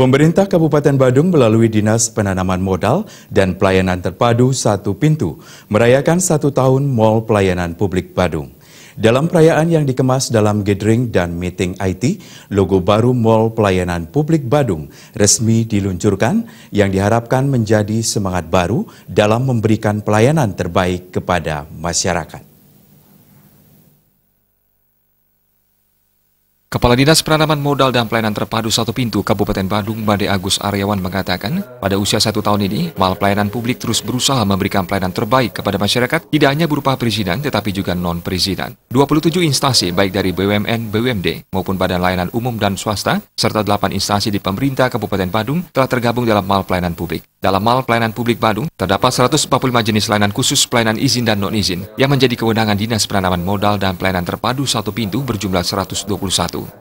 Pemerintah Kabupaten Badung melalui Dinas Penanaman Modal dan Pelayanan Terpadu Satu Pintu merayakan satu tahun Mall Pelayanan Publik Badung. Dalam perayaan yang dikemas dalam gathering dan meeting IT, logo baru Mall Pelayanan Publik Badung resmi diluncurkan yang diharapkan menjadi semangat baru dalam memberikan pelayanan terbaik kepada masyarakat. Kepala Dinas Penanaman Modal dan Pelayanan Terpadu Satu Pintu Kabupaten Badung, Bade Agus Aryawan mengatakan, pada usia satu tahun ini, Mal Pelayanan Publik terus berusaha memberikan pelayanan terbaik kepada masyarakat, tidak hanya berupa perizinan, tetapi juga non-perizinan. 27 instansi, baik dari BUMN, BUMD, maupun Badan Layanan Umum dan Swasta, serta 8 instansi di pemerintah Kabupaten Badung telah tergabung dalam Mal Pelayanan Publik. Dalam Mal Pelayanan Publik Badung, terdapat 145 jenis layanan khusus pelayanan izin dan non-izin yang menjadi kewenangan Dinas Penanaman Modal dan Pelayanan Terpadu Satu Pintu berjumlah 121.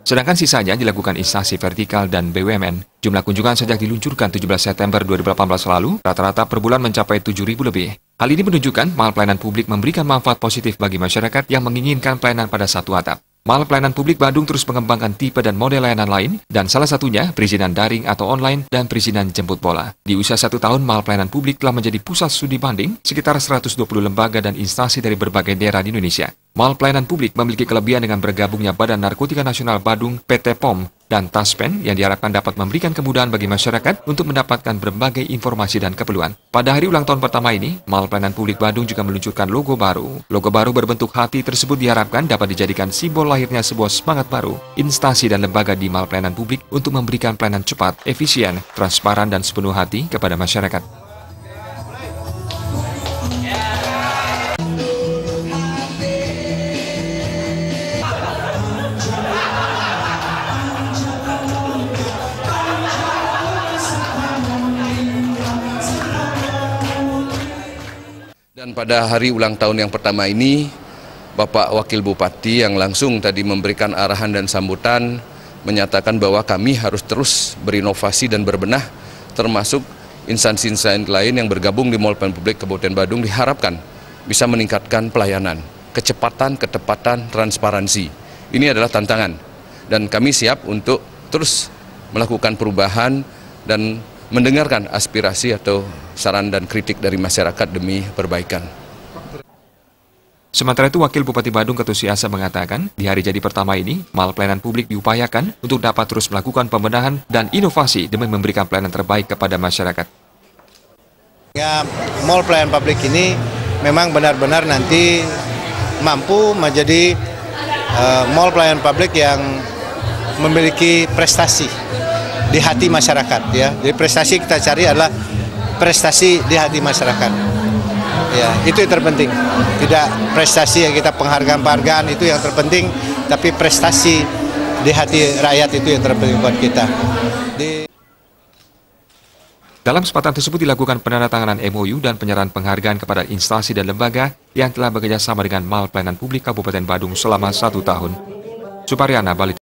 Sedangkan sisanya dilakukan instansi vertikal dan BUMN. Jumlah kunjungan sejak diluncurkan 17 September 2018 lalu, rata-rata per bulan mencapai 7.000 lebih. Hal ini menunjukkan Mal Pelayanan Publik memberikan manfaat positif bagi masyarakat yang menginginkan pelayanan pada satu atap. Mal Pelayanan Publik Bandung terus mengembangkan tipe dan model layanan lain, dan salah satunya perizinan daring atau online dan perizinan jemput bola. Di usia satu tahun, Mal Pelayanan Publik telah menjadi pusat studi banding sekitar 120 lembaga dan instansi dari berbagai daerah di Indonesia. Mal Pelayanan Publik memiliki kelebihan dengan bergabungnya Badan Narkotika Nasional Badung, PT POM, dan Taspen yang diharapkan dapat memberikan kemudahan bagi masyarakat untuk mendapatkan berbagai informasi dan keperluan. Pada hari ulang tahun pertama ini, Mal Pelayanan Publik Badung juga meluncurkan logo baru. Logo baru berbentuk hati tersebut diharapkan dapat dijadikan simbol lahirnya sebuah semangat baru, instansi dan lembaga di Mal Pelayanan Publik untuk memberikan pelayanan cepat, efisien, transparan, dan sepenuh hati kepada masyarakat. Dan pada hari ulang tahun yang pertama ini, Bapak Wakil Bupati yang langsung tadi memberikan arahan dan sambutan menyatakan bahwa kami harus terus berinovasi dan berbenah termasuk instansi-instansi lain yang bergabung di Mall Pelayanan Publik Kabupaten Badung diharapkan bisa meningkatkan pelayanan, kecepatan, ketepatan, transparansi. Ini adalah tantangan dan kami siap untuk terus melakukan perubahan dan mendengarkan aspirasi atau saran dan kritik dari masyarakat demi perbaikan. Sementara itu, Wakil Bupati Badung Ketusiasa mengatakan, di hari jadi pertama ini, mal pelayanan publik diupayakan untuk dapat terus melakukan pembenahan dan inovasi demi memberikan pelayanan terbaik kepada masyarakat. Ya, mal pelayanan publik ini memang benar-benar nanti mampu menjadi uh, mall pelayanan publik yang memiliki prestasi di hati masyarakat ya. Jadi prestasi kita cari adalah prestasi di hati masyarakat. Ya, itu yang terpenting. Tidak prestasi yang kita penghargaan-penghargaan itu yang terpenting, tapi prestasi di hati rakyat itu yang terpenting buat kita. Di... Dalam kesempatan tersebut dilakukan penandatanganan MOU dan penyerahan penghargaan kepada instansi dan lembaga yang telah bekerjasama dengan Mal Pelayanan Publik Kabupaten Badung selama satu tahun. Supariana, Bali.